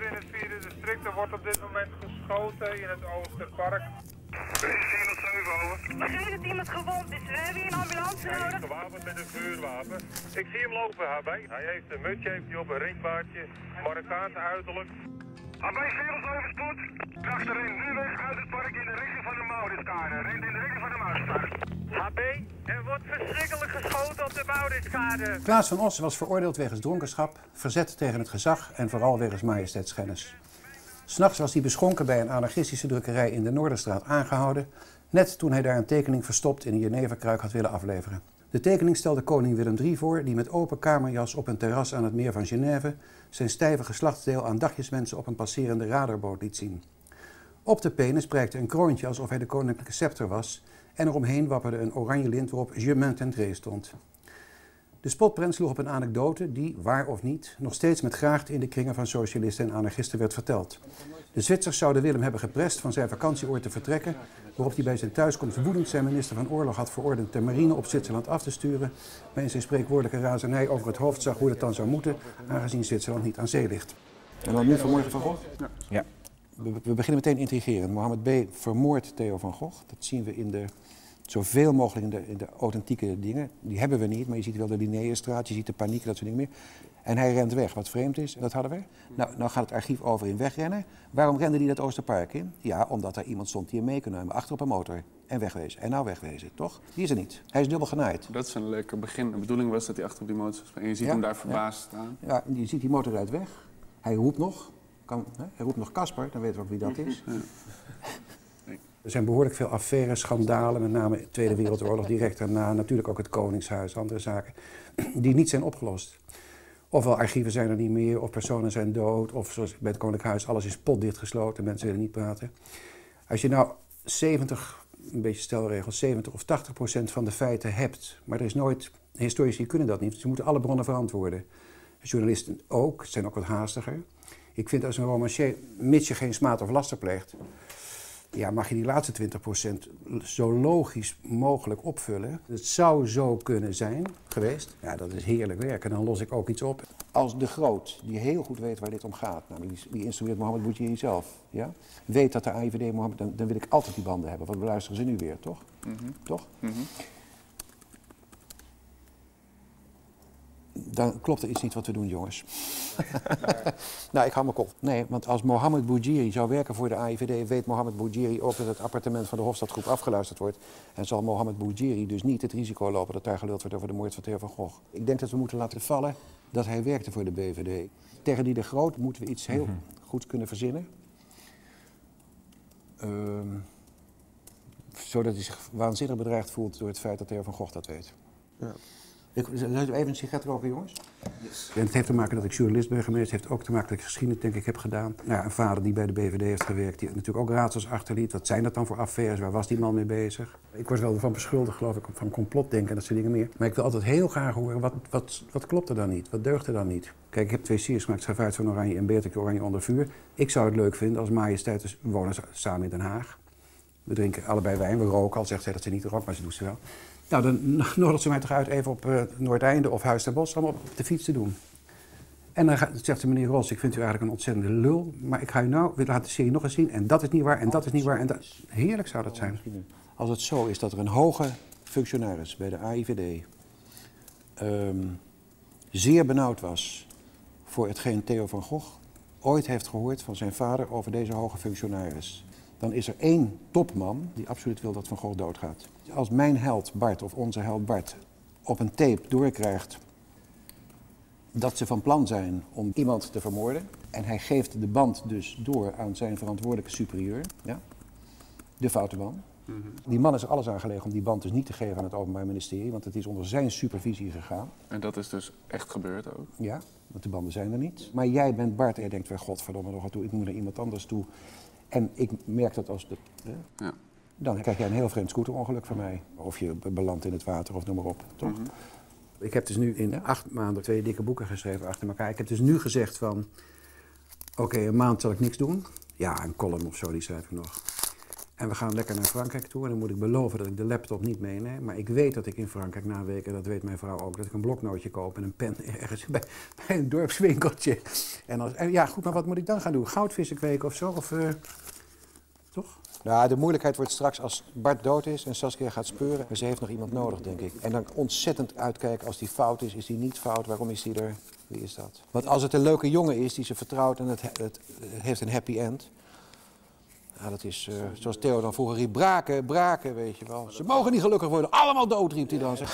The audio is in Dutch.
in het vierde district. Er wordt op dit moment geschoten in het Oosterpark. Begrijp dat iemand gewond is. We hebben hier een ambulance nodig. Gewapend met een vuurwapen. Ik zie hem lopen, HB. Hij heeft een mutsje heeft hij op een ringbaardje. Marokkaans uiterlijk. HB Verenigd Kracht erin, nu weg uit het park in de richting van de Mauritskade. Rent in de richting van de Mauritskade. HB, er wordt verschrikkelijk geschoten op de Mauritskade. Klaas van Os was veroordeeld wegens dronkenschap, verzet tegen het gezag en vooral wegens majesteitsschennis. S'nachts was hij beschonken bij een anarchistische drukkerij in de Noorderstraat aangehouden, net toen hij daar een tekening verstopt in een jeneverkruik had willen afleveren. De tekening stelde koning Willem III voor, die met open kamerjas op een terras aan het meer van Genève zijn stijve geslachtsdeel aan dagjesmensen op een passerende radarboot liet zien. Op de penis prijkte een kroontje alsof hij de koninklijke scepter was en eromheen wapperde een oranje lint waarop Je m'entendrez stond. De spotprent sloeg op een anekdote die, waar of niet, nog steeds met graagte in de kringen van socialisten en anarchisten werd verteld. De Zwitsers zouden Willem hebben geprest van zijn vakantieoord te vertrekken, waarop hij bij zijn thuiskomst woedend zijn minister van Oorlog had verordend de marine op Zwitserland af te sturen, maar in zijn spreekwoordelijke razernij over het hoofd zag hoe dat dan zou moeten, aangezien Zwitserland niet aan zee ligt. En dan nu vanmorgen van Gogh? Ja. ja. We, we beginnen meteen intrigerend. Mohammed B. vermoordt Theo van Gogh. Dat zien we in de zoveel mogelijk in de, in de, authentieke dingen. Die hebben we niet, maar je ziet wel de Linnaeusstraat, je ziet de paniek, dat soort dingen meer. En hij rent weg, wat vreemd is, dat hadden we. Nou, nou gaat het archief over in wegrennen. Waarom rende hij dat Oosterpark in? Ja, omdat er iemand stond die hem mee kon nemen, achter op een motor. En wegwezen. En nou wegwezen, toch? Die is er niet. Hij is dubbel genaaid. Dat is een lekker begin. De bedoeling was dat hij achter op die motor was. En je ziet hem daar verbaasd staan. Ja, je ziet die motor uit weg. Hij roept nog. Kan, hè? Hij roept nog Kasper, dan weten we ook wie dat is. Ja. Er zijn behoorlijk veel affaires, schandalen, met name de Tweede Wereldoorlog direct daarna. Natuurlijk ook het Koningshuis, andere zaken, die niet zijn opgelost. Ofwel archieven zijn er niet meer, of personen zijn dood, of zoals bij het Koninklijk Huis, alles is potdicht gesloten, mensen willen niet praten. Als je nou 70, een beetje stelregels, 70 of 80 procent van de feiten hebt, maar er is nooit, historici kunnen dat niet, ze moeten alle bronnen verantwoorden. Journalisten ook, zijn ook wat haastiger. Ik vind als een romancier, mits je geen smaad of laster pleegt, ja, mag je die laatste 20% zo logisch mogelijk opvullen. Het zou zo kunnen zijn geweest. Ja, dat is heerlijk werk. En dan los ik ook iets op. Als de Groot, die heel goed weet waar dit om gaat, namelijk die, die instrueert Mohammed Boudjiri zelf, ja, weet dat de AIVD Mohammed, dan, dan, wil ik altijd die banden hebben. Want we luisteren ze nu weer, toch? Mm -hmm. Toch? Mm -hmm. Dan klopt er iets niet wat we doen, jongens. nou, ik hou me kop. Nee, want als Mohammed Boudjiri zou werken voor de AIVD, weet Mohammed Boudjiri ook dat het appartement van de Hofstadgroep afgeluisterd wordt. En zal Mohammed Boudjiri dus niet het risico lopen dat daar geluld wordt over de moord van Theo van Gogh. Ik denk dat we moeten laten vallen dat hij werkte voor de BVD. Tegen die de Groot moeten we iets heel mm goeds kunnen verzinnen. Uh, zodat hij zich waanzinnig bedreigd voelt door het feit dat Theo van Gogh dat weet. Ja. Ik, even een sigaret roken, jongens? Yes. En het heeft te maken dat ik journalist ben geweest. Het heeft ook te maken dat ik geschiedenis, denk ik, heb gedaan. Nou, een vader die bij de BVD heeft gewerkt, die natuurlijk ook raadsels achterliet. Wat zijn dat dan voor affaires? Waar was die man mee bezig? Ik word wel van beschuldigd, geloof ik, van complotdenken en dat soort dingen meer. Maar ik wil altijd heel graag horen, wat, wat, wat klopt er dan niet? Wat deugt er dan niet? Kijk, ik heb twee series gemaakt, Schavuit van Oranje en Beatrix Oranje onder vuur. Ik zou het leuk vinden als majesteit, dus we wonen samen in Den Haag. We drinken allebei wijn, we roken al, zegt zij dat ze niet rookt, maar ze doet ze wel. Nou, dan nodigt ze mij toch uit even op uh, Noordeinde of Huis ter Bos om op de fiets te doen. En dan zegt ze, meneer Ros, ik vind u eigenlijk een ontzettende lul, maar ik ga u nou laten de serie nog eens zien. En dat is niet waar, en dat is niet waar. En dat... Heerlijk zou dat zijn. Als het zo is dat er een hoge functionaris bij de AIVD um, zeer benauwd was voor hetgeen Theo van Gogh ooit heeft gehoord van zijn vader over deze hoge functionaris dan is er één topman die absoluut wil dat Van Gogh doodgaat. Als mijn held Bart of onze held Bart op een tape doorkrijgt dat ze van plan zijn om iemand te vermoorden en hij geeft de band dus door aan zijn verantwoordelijke superieur, ja, de foute man. Mhm. Die man is er alles aan gelegen om die band dus niet te geven aan het Openbaar Ministerie, want het is onder zijn supervisie gegaan. En dat is dus echt gebeurd ook? Ja, want de banden zijn er niet. Maar jij bent Bart en je denkt, godverdomme nog toe, ik moet naar iemand anders toe. En ik merk dat als de. Ja. Dan krijg jij een heel vreemd scooterongeluk van mij. Of je belandt in het water of noem maar op. Toch? Mhm. Ik heb dus nu in acht maanden twee dikke boeken geschreven achter elkaar. Ik heb dus nu gezegd van. Oké, een maand zal ik niks doen. Ja, een column of zo, die schrijf ik nog. En we gaan lekker naar Frankrijk toe. En dan moet ik beloven dat ik de laptop niet meeneem. Maar ik weet dat ik in Frankrijk na weken, dat weet mijn vrouw ook, dat ik een bloknootje koop en een pen ergens bij, bij een dorpswinkeltje. En, als, en ja, goed, maar wat moet ik dan gaan doen? Goudvissen kweken of zo? Of, eh, toch? Nou, de moeilijkheid wordt straks als Bart dood is en Saskia gaat speuren. En ze heeft nog iemand nodig, denk ik. En dan ontzettend uitkijken als die fout is. Is die niet fout? Waarom is die er? Wie is dat? Want als het een leuke jongen is die ze vertrouwt en het, het, het heeft een happy end. Ja, dat is eh, zoals Theo dan vroeger riep, braken, braken, weet je wel. Ze mogen niet gelukkig worden, allemaal dood, riep hij dan.